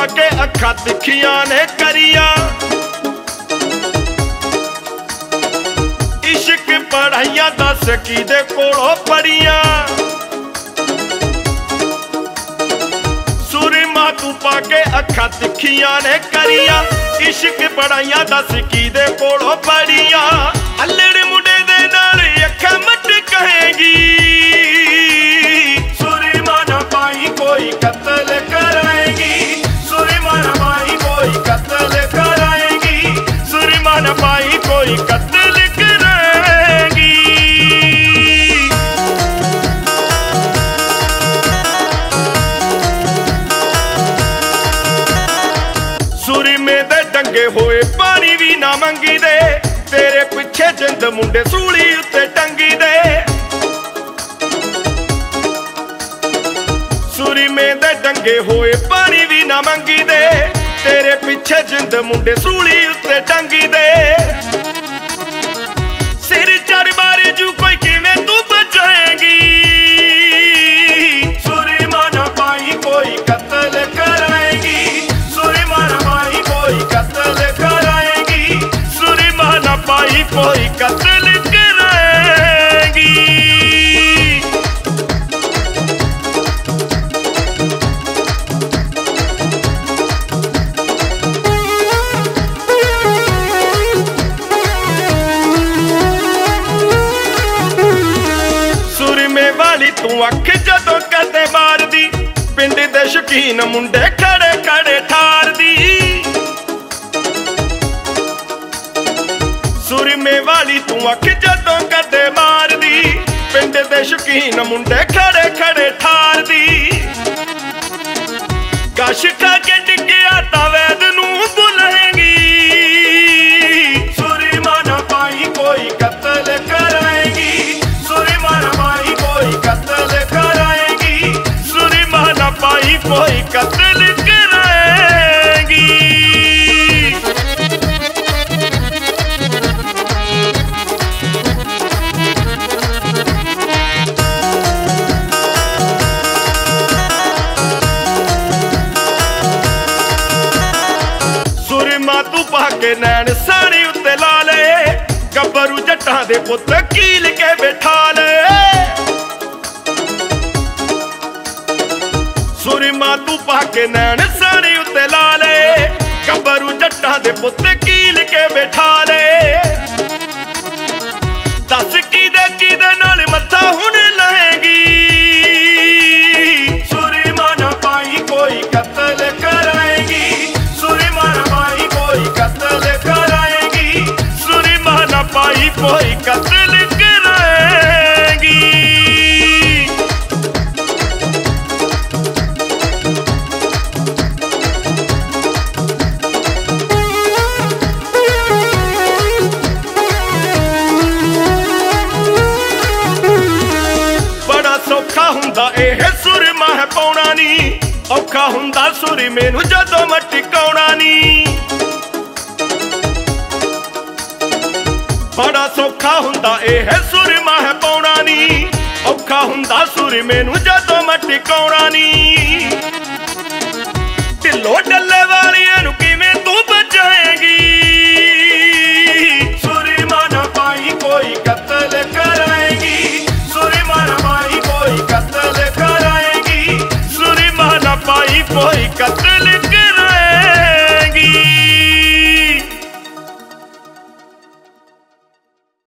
ਤੂੰ ਕੇ ਅੱਖਾਂ ਤਿੱਖੀਆਂ ਨੇ ਕਰੀਆਂ। ਇਸ਼ਕ ਪੜਾਈਆਂ ਦੱਸ ਕੀ ਦੇ ਕੋਲੋਂ ਪੜੀਆਂ ਸੁਰਮਾ ਤੂੰ ਪਾ ਕੇ ਅੱਖਾਂ ਤਿੱਖੀਆਂ ਨੇ ਕਰੀਆਂ। ਇਸ਼ਕ ਪੜਾਈਆਂ ਦੱਸ ਕੀ ਦੇ ਕੋਲੋਂ ਪੜੀਆਂ ਅੱਲੜ ਮੁੰਡੇ ਦੇ ਨਾਲ ਅੱਖਾਂ ਮਟ ਕਹੇਗੀ। ਮੰਗੀ ਦੇ। ਤੇਰੇ ਪਿੱਛੇ ਜਿੰਦ ਮੁੰਡੇ ਸੂਲੀ ਉੱਤੇ ਟੰਗੀ ਦੇ। ਸੁਰਮੇ ਦੇ ਡੰਗੇ ਹੋਏ, ਪਾਣੀ ਵੀ ਨਾ ਮੰਗੀ ਦੇ। ਤੇਰੇ ਪਿੱਛੇ ਜਿੰਦ ਮੁੰਡੇ ਸੂਲੀ ਉੱਤੇ ਟੰਗੀ ਦੇ। ਸੁਰਮੇ ਵਾਲੀ, ਤੂੰ ਅੱਖ ਜਦੋਂ ਕਦੇ ਮਾਰਦੀ। ਪਿੰਡ ਦੇ ਸ਼ਕੀਨ ਮੁੰਡੇ ਖੜੇ ਖੜੇ ਠਾਰਦੀ। ਸੁਰਮੇ ਵਾਲੀ, ਤੂੰ ਅੱਖ ਜਦੋਂ ਕਦੇ ਮਾਰਦੀ। ਪਿੰਡ ਦੇ ਸ਼ਕੀਨ ਮੁੰਡੇ ਖੜੇ ਖੜੇ ਠਾਰਦੀ। ਕਸ਼ ਖਾ ਕੇ ਡਿੱਗਿਆ ਤਾਂ ਵੈਦ ਕੋਈ ਕਤਲ ਕਰਾਏਗੀ ਸੁਰਮਾ ਤੂੰ ਪਾ ਕੇ ਨੈਣ ਸਾੜੀ ਉੱਤੇ ਲਾ ਲੈ। ਗੱਭਰੂ ਜੱਟਾਂ ਦੇ ਪੁੱਤ ਕੀਲ ਕੇ ਬੈਠਾ ਕੇ ਨੈਣ ਸਾੜੀ ਉੱਤੇ ਲਾ ਲਏ। ਗੱਭਰੂ ਜੱਟਾਂ ਦੇ ਪੁੱਤ ਕੀਲ ਕੇ ਬਿਠਾ ਦਾ ਇਹ ਸੁਰ ਮਹ ਪਾਉਣਾ ਨੀ। ਔਖਾ ਹੁੰਦਾ ਸੁਰ ਮੈਨੂੰ ਜਦੋਂ ਮਟਕਾਉਣਾ ਨੀ। ਬੜਾ ਸੌਖਾ ਹੁੰਦਾ ਇਹ ਸੁਰ ਮਹ ਪਾਉਣਾ ਨੀ। ਔਖਾ ਹੁੰਦਾ ਸੁਰ ਮੈਨੂੰ ਜਦੋਂ ਮਟਕਾਉਣਾ ਨੀ। ਢਿੱਲੋ ਡੱਲ ਕੋਈ ਕਤਲ